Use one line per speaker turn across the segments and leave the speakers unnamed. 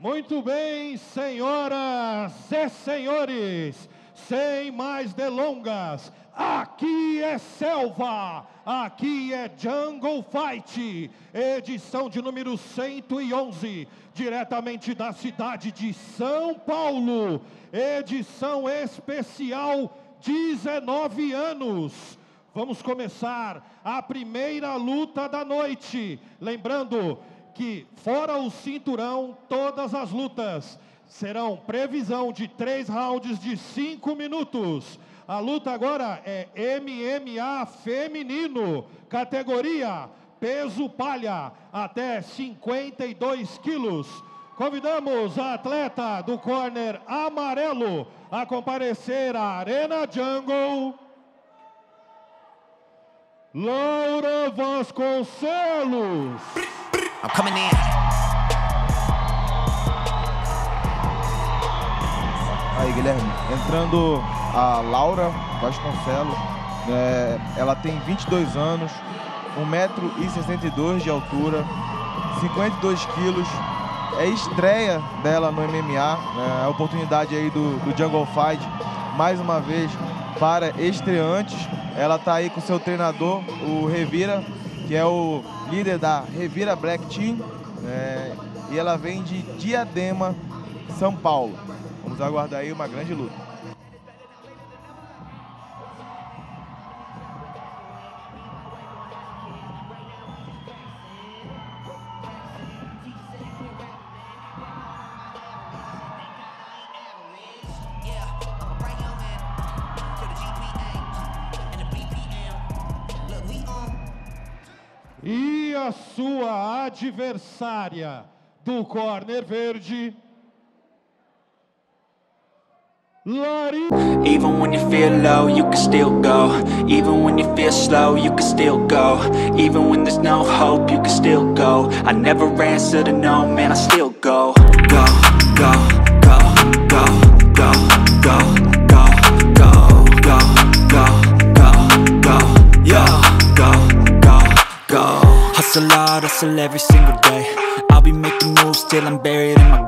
Muito bem, senhoras e senhores, sem mais delongas, aqui é selva, aqui é Jungle Fight, edição de número 111, diretamente da cidade de São Paulo, edição especial 19 anos. Vamos começar a primeira luta da noite. Lembrando que, fora o cinturão, todas as lutas serão previsão de três rounds de cinco minutos. A luta agora é MMA feminino, categoria peso palha, até 52 quilos. Convidamos a atleta do corner amarelo a comparecer à Arena Jungle. Laura Vasconcelos.
I'm coming in.
Aí, Guilherme, entrando a Laura Vasconcelos, é, ela tem 22 anos, 1,62m de altura, 52 quilos, é estreia dela no MMA, né, a oportunidade aí do, do Jungle Fight, mais uma vez para estreantes. Ela está aí com seu treinador, o Revira, que é o líder da Revira Black Team, né, e ela vem de Diadema, São Paulo. Vamos aguardar aí uma grande luta.
Adversária do corner verde, Larissa.
Even when you feel low, you can still go. Even when you feel slow, you can still go. Even when there's no hope, you can still go. I never answer to no, man, I still go, go, go, Hustle every single day. I'll be making moves till I'm buried in my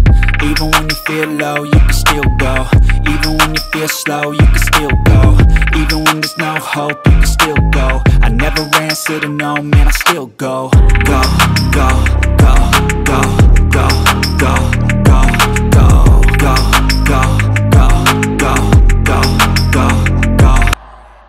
even when you feel low, you can still go. Even when you feel slow, you can still go. Even when there's no hope, you can still go. I never answer to no, man, I still go. Go, go, go, go, go, go, go, go, go, go, go, go, go, go, go.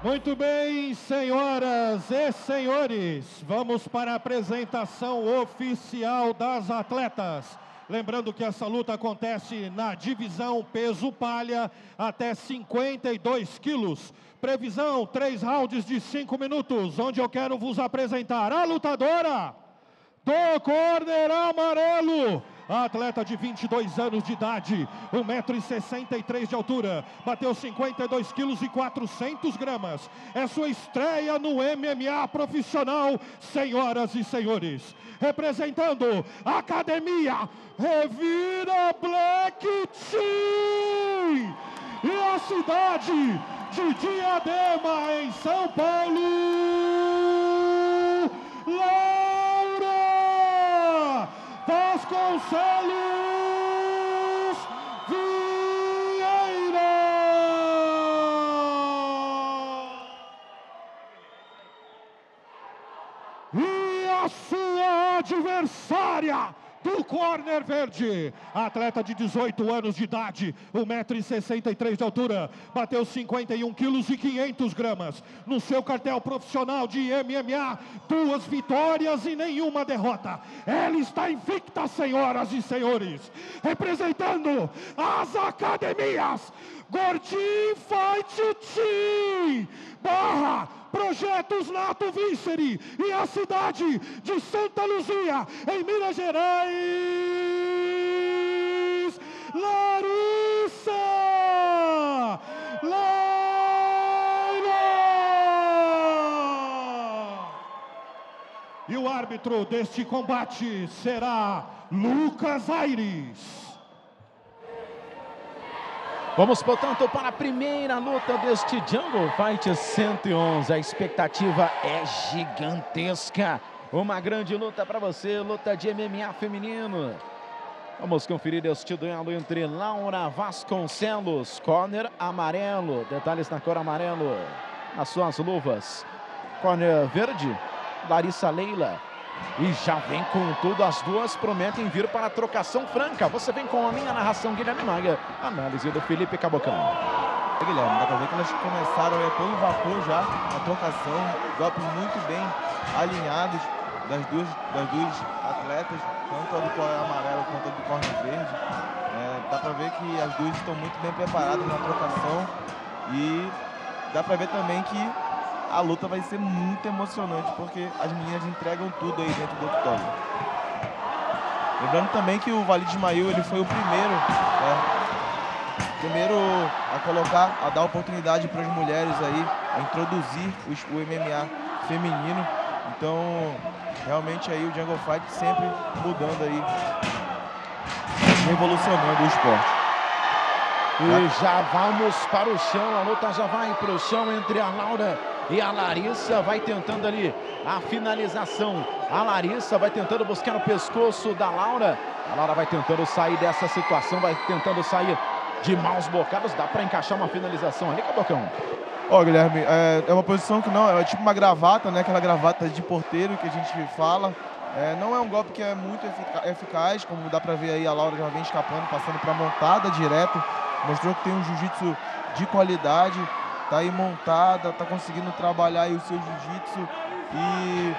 Muito bem, senhoras e senhores, vamos para a apresentação oficial das atletas. Lembrando que essa luta acontece na divisão peso palha até 52 quilos. Previsão, três rounds de cinco minutos, onde eu quero vos apresentar a lutadora do corner amarelo. Atleta de 22 anos de idade, 1,63m de altura, bateu 52 quilos e 400 gramas. É sua estreia no MMA profissional, senhoras e senhores. Representando a academia Revira Black Team e a cidade de Diadema, em São Paulo. Vasconcelos Vieira. E a sua adversária do corner verde, atleta de 18 anos de idade, 1,63m de altura, bateu 51 quilos e 500 gramas. No seu cartel profissional de MMA, duas vitórias e nenhuma derrota. Ela está invicta, senhoras e senhores, representando as academias Gordinho Fight Team, barra Projetos Nato Víncere e a cidade de Santa Luzia, em Minas Gerais. Larissa! Leila! E o árbitro deste combate será Lucas Aires.
Vamos, portanto, para a primeira luta deste Jungle Fight 111. A expectativa é gigantesca. Uma grande luta para você, luta de MMA feminino. Vamos conferir este duelo entre Laura Vasconcelos, corner amarelo, detalhes na cor amarelo, nas suas luvas. Corner verde, Larissa Leila. E já vem com tudo, as duas prometem vir para a trocação franca. Você vem com a minha narração, Guilherme Maia, análise do Felipe Cabocão.
Guilherme, dá pra ver que elas começaram é, pelo vapor já, a trocação, golpes muito bem alinhados das duas, das duas atletas, tanto a do corner amarelo quanto a do corner verde. É, dá pra ver que as duas estão muito bem preparadas na trocação e dá pra ver também que a luta vai ser muito emocionante, porque as meninas entregam tudo aí dentro do octógono. Lembrando também que o Valide Ismail ele foi o primeiro, né, primeiro a colocar, a dar oportunidade para as mulheres aí, a introduzir o MMA feminino. Então, realmente aí o Jungle Fight sempre mudando aí, revolucionando o esporte.
E já vamos para o chão, a luta já vai para o chão entre a Laura e a Larissa vai tentando ali a finalização. A Larissa vai tentando buscar o pescoço da Laura. A Laura vai tentando sair dessa situação, vai tentando sair de maus bocados. Dá para encaixar uma finalização ali, Cabocão?
Ó, oh, Guilherme, é, é, uma posição que não, é tipo uma gravata, né? Aquela gravata de porteiro que a gente fala. É, não é um golpe que é muito eficaz, como dá para ver aí, a Laura já vem escapando, passando para montada direto. Mostrou que tem um jiu-jitsu de qualidade tá aí montada, tá conseguindo trabalhar aí o seu jiu-jitsu e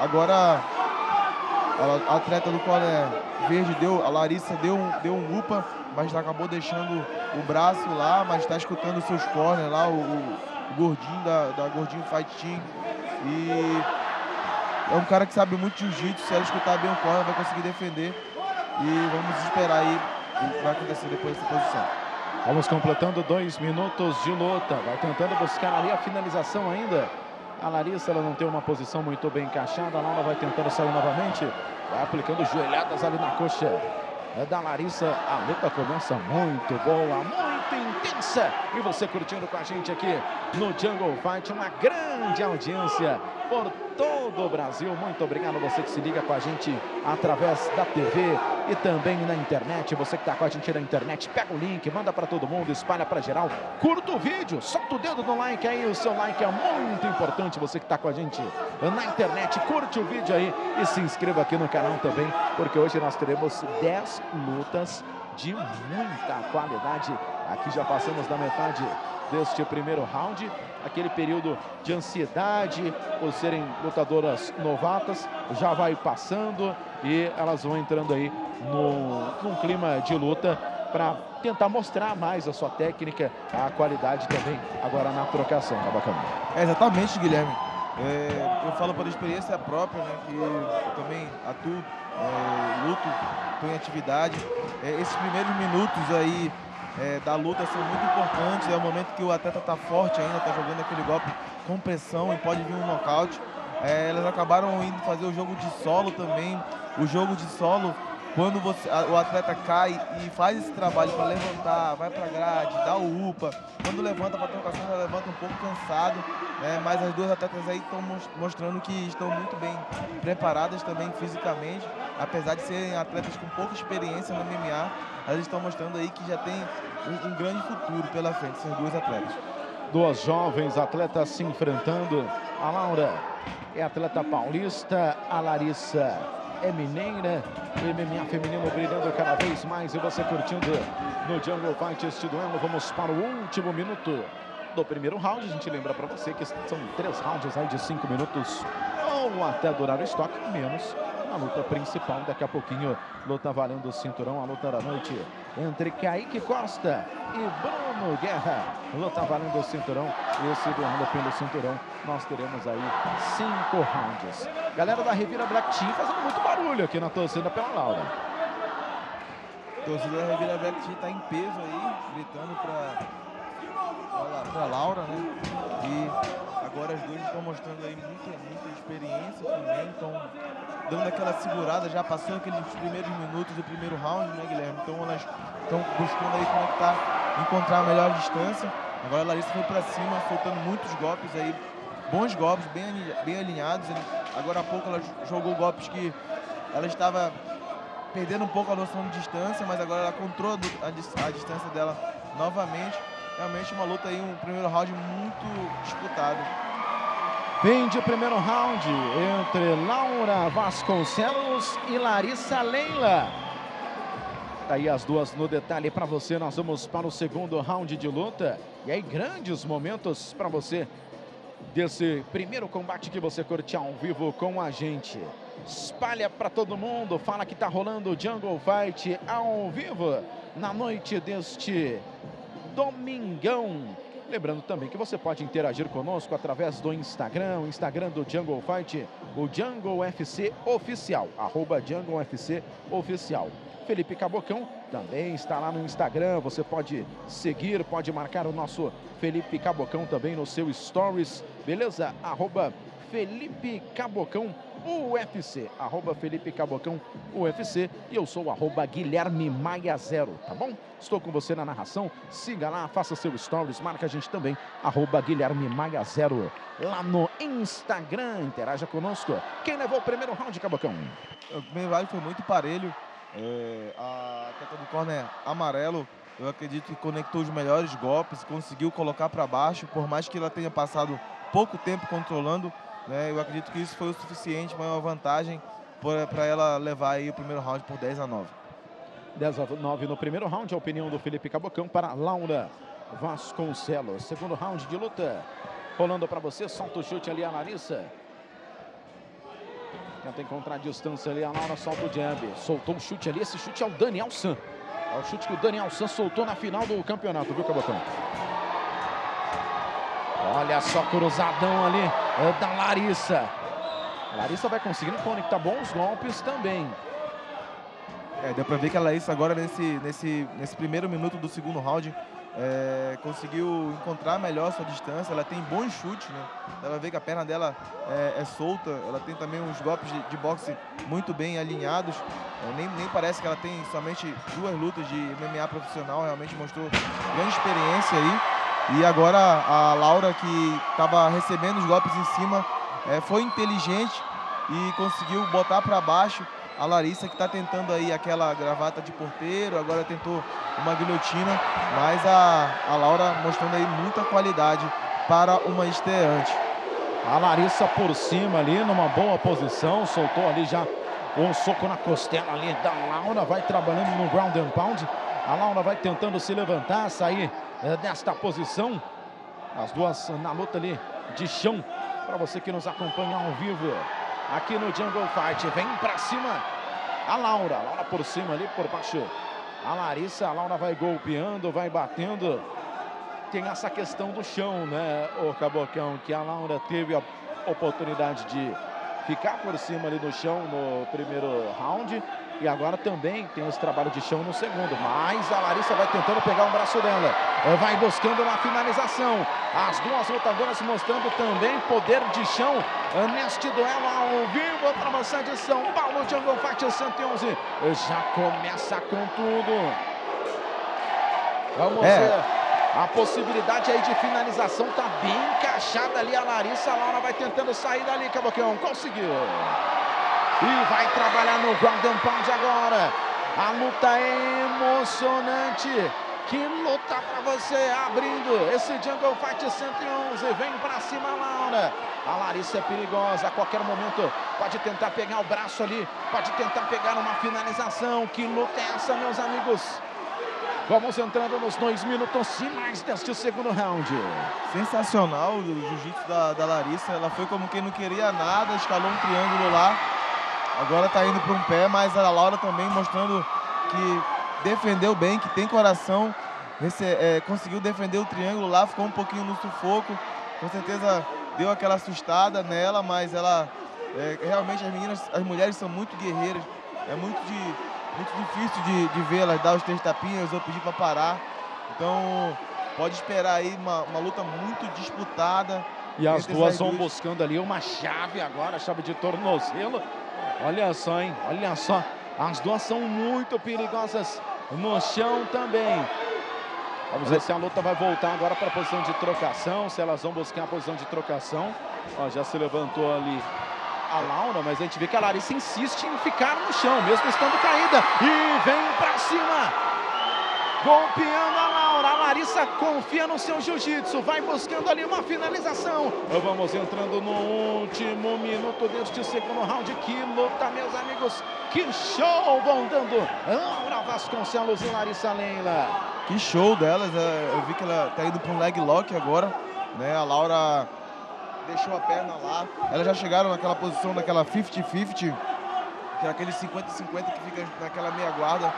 agora a atleta do Corner Verde deu, a Larissa deu, deu um upa, mas acabou deixando o braço lá, mas está escutando os seus corner lá, o, o, gordinho da, da Gordinho Fight Team. E é um cara que sabe muito jiu-jitsu, se ela escutar bem o corner vai conseguir defender. E vamos esperar aí o que vai acontecer depois dessa posição.
Vamos completando dois minutos de luta. Vai tentando buscar ali a finalização ainda. A Larissa ela não tem uma posição muito bem encaixada. A Laura vai tentando sair novamente. Vai aplicando joelhadas ali na coxa é da Larissa. A luta começa muito boa, muito intensa. E você curtindo com a gente aqui no Jungle Fight. Uma grande audiência por todo o Brasil. Muito obrigado você que se liga com a gente através da TV e também na internet. Você que está com a gente na internet, pega o link, manda para todo mundo, espalha para geral. Curta o vídeo, solta o dedo no like aí. O seu like é muito importante. Você que está com a gente na internet, curte o vídeo aí e se inscreva aqui no canal também, porque hoje nós teremos 10 lutas de muita qualidade. Aqui já passamos da metade deste primeiro round. Aquele período de ansiedade por serem lutadoras novatas já vai passando e elas vão entrando aí no, num clima de luta para tentar mostrar mais a sua técnica, a qualidade também agora na trocação, tá bacana?
É, exatamente, Guilherme. É, eu falo por experiência própria, né, que também atuo, é, luto, estou em atividade. É, esses primeiros minutos aí é, da luta são muito importantes. É o momento que o atleta está forte ainda, está jogando aquele golpe com pressão e pode vir um nocaute. É, elas acabaram indo fazer o jogo de solo também. O jogo de solo, quando você, a, o atleta cai e faz esse trabalho para levantar, vai para grade, dá o UPA. Quando levanta para a trocação, ela levanta um pouco cansado. Né? Mas as duas atletas aí estão mostrando que estão muito bem preparadas também fisicamente. Apesar de serem atletas com pouca experiência no MMA, elas estão mostrando aí que já tem um, um grande futuro pela frente, essas duas atletas.
Duas jovens atletas se enfrentando. A Laura é atleta paulista, a Larissa é mineira. MMA feminino brilhando cada vez mais e você curtindo no Jungle Fight este duelo. Vamos para o último minuto do primeiro round. A gente lembra para você que são três rounds aí de cinco minutos ou até durar o estoque, menos na luta principal. Daqui a pouquinho, luta valendo o cinturão, a luta da noite entre Kaique Costa e Bruno Guerra. Luta valendo o cinturão e duelo pelo cinturão. Nós teremos aí cinco rounds. Galera da Revira Black Team fazendo muito barulho aqui na torcida pela Laura.
A torcida da Revira Black Team está em peso aí, gritando para a Laura, né? E agora as duas estão mostrando aí muita, muita experiência também, estão dando aquela segurada, já passou aqueles primeiros minutos do primeiro round, né, Guilherme? Então elas estão buscando aí conectar, encontrar a melhor distância. Agora a Larissa foi para cima, soltando muitos golpes aí, bons golpes, bem, bem alinhados. Agora há pouco ela jogou golpes que ela estava perdendo um pouco a noção de distância, mas agora ela controla a, a distância dela novamente. Realmente uma luta aí, um primeiro round muito disputado.
Fim de primeiro round entre Laura Vasconcelos e Larissa Leila. Tá aí as duas no detalhe para você. Nós vamos para o segundo round de luta. E aí, grandes momentos para você desse primeiro combate que você curte ao vivo com a gente. Espalha para todo mundo, fala que tá rolando o Jungle Fight ao vivo na noite deste domingão. Lembrando também que você pode interagir conosco através do Instagram, o Instagram do Jungle Fight, o Jungle FC Oficial, arroba Jungle FC Oficial. Felipe Cabocão também está lá no Instagram. Você pode seguir, pode marcar o nosso Felipe Cabocão também no seu Stories, beleza? Arroba Felipe Cabocão UFC, arroba Felipe Cabocão UFC e eu sou arroba Guilherme Maia Zero, tá bom? Estou com você na narração, siga lá, faça seu stories, marca a gente também, arroba Guilherme Maia Zero, lá no Instagram, interaja conosco. Quem levou o primeiro round, Cabocão?
O primeiro round foi muito parelho, é, a teta do corner amarelo, eu acredito que conectou os melhores golpes, conseguiu colocar para baixo, por mais que ela tenha passado pouco tempo controlando, né, eu acredito que isso foi o suficiente, uma vantagem para ela levar aí o primeiro round por 10 a 9.
10 a 9 no primeiro round, a opinião do Felipe Cabocão para Laura Vasconcelos. Segundo round de luta, rolando para você, solta o chute ali a Larissa. Tenta encontrar a distância ali, a Laura solta o jab. Soltou um chute ali, esse chute é o Daniel San. É o chute que o Daniel San soltou na final do campeonato, viu, Cabocão? Olha só, cruzadão ali da Larissa. Larissa vai conseguindo conectar bons golpes também.
É, deu pra ver que a Larissa agora nesse, nesse, nesse primeiro minuto do segundo round é, conseguiu encontrar melhor sua distância, ela tem bons chutes, né? Pra ver que a perna dela é, é solta, ela tem também uns golpes de, de boxe muito bem alinhados. É, nem, nem parece que ela tem somente duas lutas de MMA profissional, realmente mostrou grande experiência aí. E agora a Laura, que estava recebendo os golpes em cima, é, foi inteligente e conseguiu botar para baixo a Larissa, que está tentando aí aquela gravata de porteiro, agora tentou uma guilhotina, mas a, a Laura mostrando aí muita qualidade para uma estreante.
A Larissa por cima ali, numa boa posição, soltou ali já um soco na costela ali da Laura, vai trabalhando no ground and pound. A Laura vai tentando se levantar, sair desta posição. As duas na luta ali de chão. Para você que nos acompanha ao vivo aqui no Jungle Fight. Vem para cima a Laura. A Laura por cima ali, por baixo. A Larissa, a Laura vai golpeando, vai batendo. Tem essa questão do chão, né, o Cabocão, que a Laura teve a oportunidade de ficar por cima ali no chão no primeiro round. E agora também tem esse trabalho de chão no segundo. Mas a Larissa vai tentando pegar o braço dela. Vai buscando uma finalização. As duas lutadoras mostrando também poder de chão neste duelo ao vivo para você de São Paulo. Jungle Fight 111. Já começa com tudo. Vamos é. ver. A possibilidade aí de finalização tá bem encaixada ali. A Larissa Laura vai tentando sair dali, Cabocão. Conseguiu. E vai trabalhar no ground pound agora. A luta é emocionante. Que luta para você abrindo esse Jungle Fight 111. Vem para cima, Laura. A Larissa é perigosa. A qualquer momento pode tentar pegar o braço ali. Pode tentar pegar uma finalização. Que luta é essa, meus amigos? Vamos entrando nos dois minutos finais deste segundo round.
Sensacional o jiu-jitsu da, da Larissa. Ela foi como quem não queria nada. Escalou um triângulo lá Agora está indo para um pé, mas a Laura também mostrando que defendeu bem, que tem coração. Esse, é, conseguiu defender o triângulo lá, ficou um pouquinho no sufoco. Com certeza deu aquela assustada nela, mas ela é, realmente as meninas, as mulheres são muito guerreiras. É muito, de, muito difícil de, de vê-las dar os três tapinhas ou pedir para parar. Então pode esperar aí uma, uma luta muito disputada.
E as duas vão buscando ali uma chave agora, chave de tornozelo. Olha só, hein? Olha só. As duas são muito perigosas no chão também. Vamos ver se a luta vai voltar agora para a posição de trocação, se elas vão buscar a posição de trocação. Ó, já se levantou ali a Laura, mas a gente vê que a Larissa insiste em ficar no chão, mesmo estando caída. E vem para cima, golpeando a Laura. A Larissa confia no seu jiu-jitsu, vai buscando ali uma finalização. Vamos entrando no último minuto deste segundo round. Que luta, meus amigos, que show vão dando Laura Vasconcelos e Larissa Leila.
Que show delas, é, eu vi que ela tá indo para um leg lock agora, né? A Laura deixou a perna lá. Elas já chegaram naquela posição, naquela 50-50, que é aquele 50-50 que fica naquela meia guarda.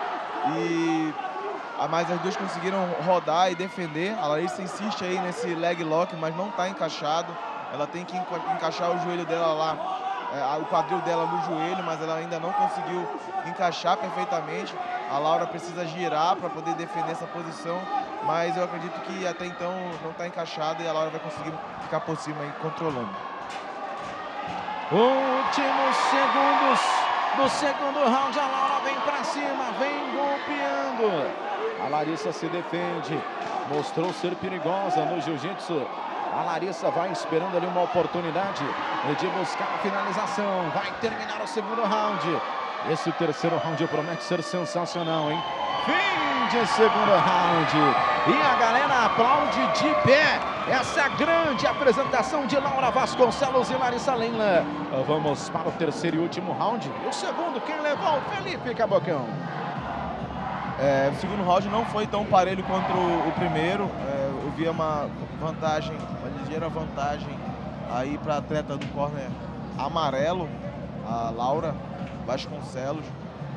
E mas as duas conseguiram rodar e defender. A Larissa insiste aí nesse leg lock, mas não está encaixado. Ela tem que encaixar o joelho dela lá é, o quadril dela no joelho, mas ela ainda não conseguiu encaixar perfeitamente. A Laura precisa girar para poder defender essa posição, mas eu acredito que até então não está encaixada e a Laura vai conseguir ficar por cima aí controlando.
Últimos segundos do segundo round, a Laura vem para cima, vem golpeando. A Larissa se defende, mostrou ser perigosa no jiu-jitsu. A Larissa vai esperando ali uma oportunidade de buscar a finalização. Vai terminar o segundo round. Esse terceiro round promete ser sensacional, hein? Fim de segundo round. E a galera aplaude de pé essa grande apresentação de Laura Vasconcelos e Larissa Leila. Vamos para o terceiro e último round. E o segundo, quem levou? Felipe Cabocão.
É, o segundo round não foi tão parelho quanto o, primeiro. É, eu via uma vantagem, uma ligeira vantagem aí para a atleta do corner amarelo, a Laura Vasconcelos.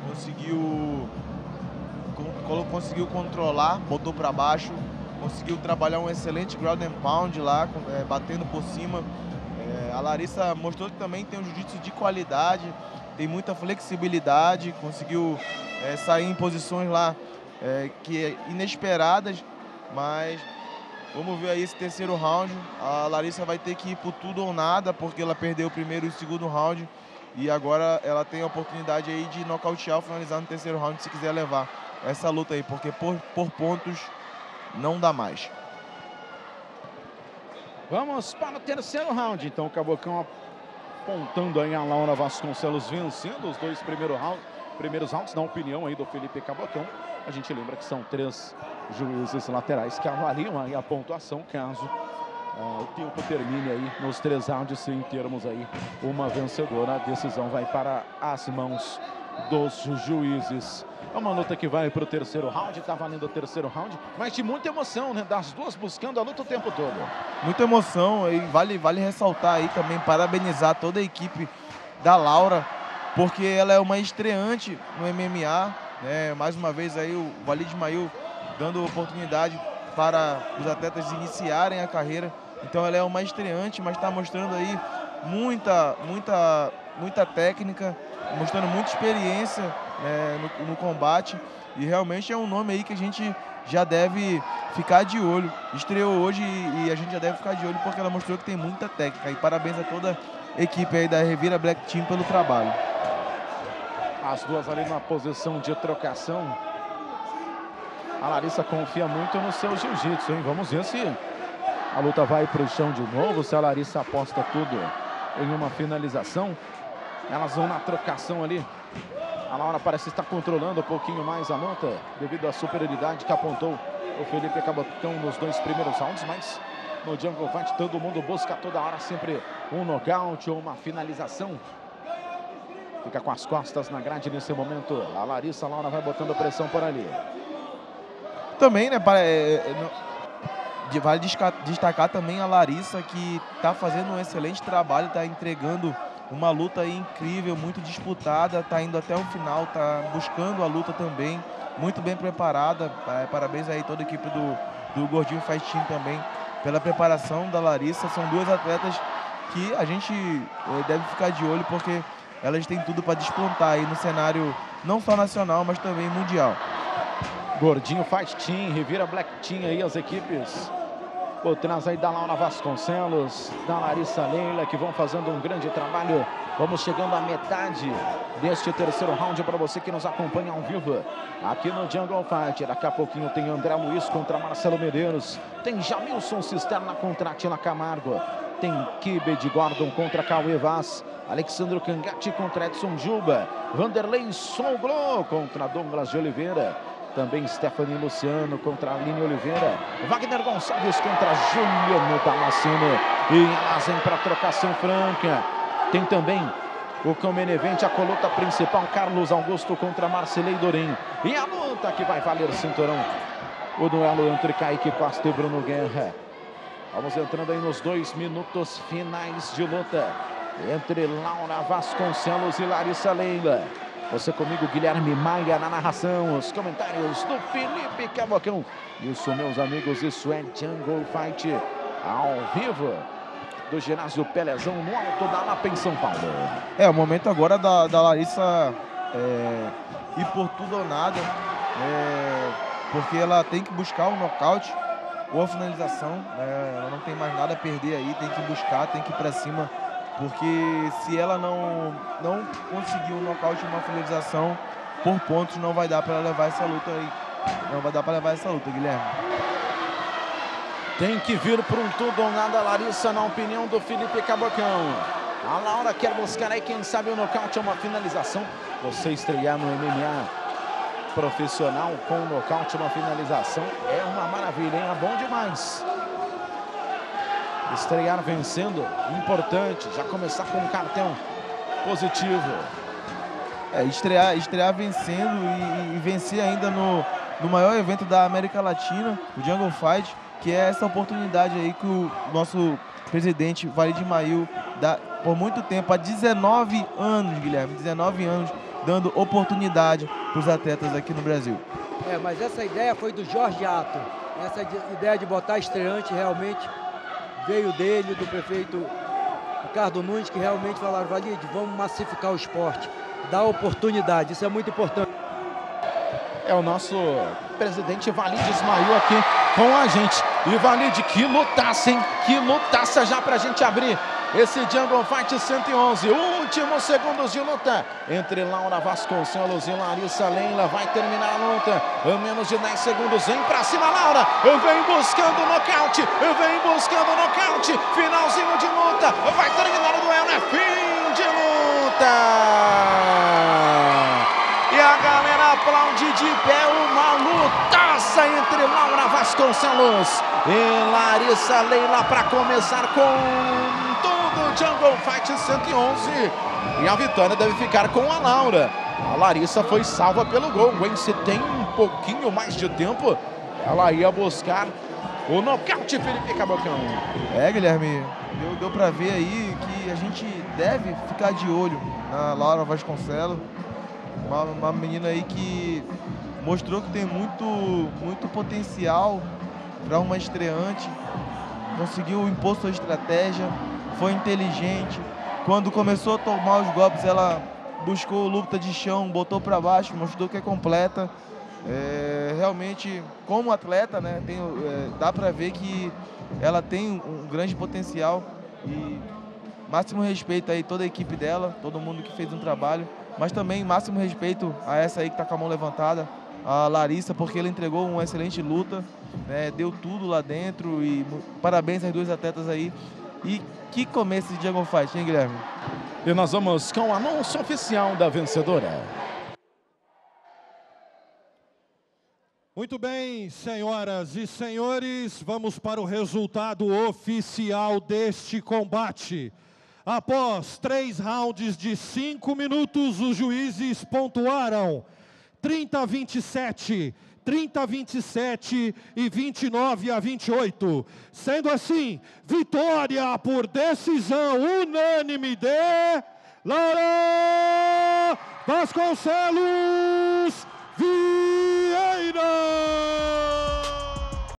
Conseguiu, conseguiu controlar, botou para baixo, conseguiu trabalhar um excelente ground and pound lá, é, batendo por cima. É, a Larissa mostrou que também tem um jiu-jitsu de qualidade, tem muita flexibilidade, conseguiu é, sair em posições lá é, que é inesperadas, mas Vamos ver aí esse terceiro round. A Larissa vai ter que ir por tudo ou nada, porque ela perdeu o primeiro e o segundo round. E agora ela tem a oportunidade aí de nocautear ou finalizar no terceiro round se quiser levar essa luta aí, porque por, por pontos não dá mais.
Vamos para o terceiro round. Então o Cabocão apontando aí a Laura Vasconcelos vencendo os dois primeiros rounds, primeiros rounds, na opinião aí do Felipe Cabocão. A gente lembra que são três juízes laterais que avaliam aí a pontuação caso uh, o tempo termine aí nos três rounds em termos aí uma vencedora. A decisão vai para as mãos dos juízes. É uma luta que vai para o terceiro round, está valendo o terceiro round, mas de muita emoção, né? Das duas buscando a luta o tempo todo.
Muita emoção e vale, vale ressaltar aí também, parabenizar toda a equipe da Laura, porque ela é uma estreante no MMA, né? Mais uma vez aí o Valide Mail dando oportunidade para os atletas iniciarem a carreira. Então ela é uma estreante, mas está mostrando aí muita, muita, muita técnica, mostrando muita experiência né, no, no, combate. E realmente é um nome aí que a gente já deve ficar de olho. Estreou hoje e, e a gente já deve ficar de olho porque ela mostrou que tem muita técnica. E parabéns a toda a equipe aí da Revira Black Team pelo trabalho.
As duas ali na posição de trocação. A Larissa confia muito no seu jiu-jitsu, hein? Vamos ver se a luta vai para o chão de novo, se a Larissa aposta tudo em uma finalização. Elas vão na trocação ali. A Laura parece estar controlando um pouquinho mais a luta, devido à superioridade que apontou o Felipe Cabotão nos dois primeiros rounds, mas no Jungle Fight todo mundo busca toda hora sempre um nocaute ou uma finalização. Fica com as costas na grade nesse momento. A Larissa Laura vai botando pressão por ali.
Também, né, é, é, vale destacar também a Larissa, que está fazendo um excelente trabalho, está entregando uma luta incrível, muito disputada, está indo até o final, está buscando a luta também, muito bem preparada. Parabéns aí toda a equipe do, do Gordinho Fight Team também pela preparação da Larissa. São duas atletas que a gente deve ficar de olho porque elas têm tudo para despontar aí no cenário não só nacional, mas também mundial.
Gordinho faz team, revira Black Team aí as equipes. Por aí da Laura Vasconcelos, da Larissa Leila, que vão fazendo um grande trabalho. Vamos chegando à metade deste terceiro round para você que nos acompanha ao vivo aqui no Jungle Fight. Daqui a pouquinho tem André Luiz contra Marcelo Medeiros. Tem Jamilson Cisterna contra Atila Camargo. Tem Kibe de Gordon contra Cauê Vaz. Alexandro Cangatti contra Edson Juba. Vanderlei Songlo contra Douglas de Oliveira. Também Stephanie Luciano contra Aline Oliveira. Wagner Gonçalves contra Juliano Damasceno. E vêm para trocação franca. Tem também o Comenevente, a colota principal, Carlos Augusto contra Marcelei Dorim. E a luta que vai valer cinturão. O duelo entre Kaique Costa e Bruno Guerra. Vamos entrando aí nos dois minutos finais de luta. Entre Laura Vasconcelos e Larissa Leila. Você comigo, Guilherme Maia, na narração, os comentários do Felipe Cabocão. Isso, meus amigos, isso é Jungle Fight ao vivo do ginásio Pelezão no Alto da Lapa, em São Paulo.
É, o momento agora da, da Larissa é, ir por tudo ou nada, é, porque ela tem que buscar o nocaute ou a finalização, é, ela não tem mais nada a perder aí, tem que buscar, tem que ir para cima porque se ela não, não conseguir um nocaute uma finalização por pontos, não vai dar para levar essa luta aí. Não vai dar para levar essa luta, Guilherme.
Tem que vir para um tudo ou nada, Larissa, na opinião do Felipe Cabocão. A Laura quer buscar aí, quem sabe, o um nocaute uma finalização. Você estrear no MMA profissional com um nocaute uma finalização é uma maravilha, hein? É bom demais estrear vencendo, importante, já começar com um cartão positivo.
É, estrear, estrear vencendo e, e, vencer ainda no, no maior evento da América Latina, o Jungle Fight, que é essa oportunidade aí que o nosso presidente Valide Mail dá por muito tempo, há 19 anos, Guilherme, 19 anos, dando oportunidade para os atletas aqui no Brasil.
É, mas essa ideia foi do Jorge Ato. Essa ideia de botar estreante realmente veio dele, do prefeito Ricardo Nunes, que realmente falaram, Valide, vamos massificar o esporte, dar oportunidade, isso é muito importante.
É o nosso presidente Valide Ismail aqui com a gente. E Valide, que lutaça, hein? Que lutaça já pra gente abrir esse Jungle Fight 111, últimos segundos de luta entre Laura Vasconcelos e Larissa Leila. Vai terminar a luta em menos de 10 segundos. Vem pra cima, Laura. Vem buscando nocaute. Vem buscando nocaute. Finalzinho de luta. Vai terminar o duelo. É fim de luta. E a galera aplaude de pé uma lutaça entre Laura Vasconcelos e Larissa Leila para começar com Jungle Fight 111. E a vitória deve ficar com a Laura. A Larissa foi salva pelo gol. Gwen, se tem um pouquinho mais de tempo, ela ia buscar o nocaute, Felipe Cabocão.
É, Guilherme, deu, deu para ver aí que a gente deve ficar de olho na Laura Vasconcelos. Uma, uma menina aí que mostrou que tem muito, muito potencial para uma estreante. Conseguiu impor sua estratégia, foi inteligente. Quando começou a tomar os golpes, ela buscou luta de chão, botou para baixo, mostrou que é completa. É, realmente, como atleta, né, tem, é, dá para ver que ela tem um grande potencial e máximo respeito aí toda a equipe dela, todo mundo que fez um trabalho, mas também máximo respeito a essa aí que está com a mão levantada, a Larissa, porque ela entregou uma excelente luta, né, deu tudo lá dentro e parabéns às duas atletas aí. E que começo de Jungle Fight, hein, Guilherme?
E nós vamos com o anúncio oficial da vencedora.
Muito bem, senhoras e senhores, vamos para o resultado oficial deste combate. Após três rounds de cinco minutos, os juízes pontuaram 30 a 27, 30 a 27 e 29 a 28. Sendo assim, vitória por decisão unânime de Laura Vasconcelos Vieira.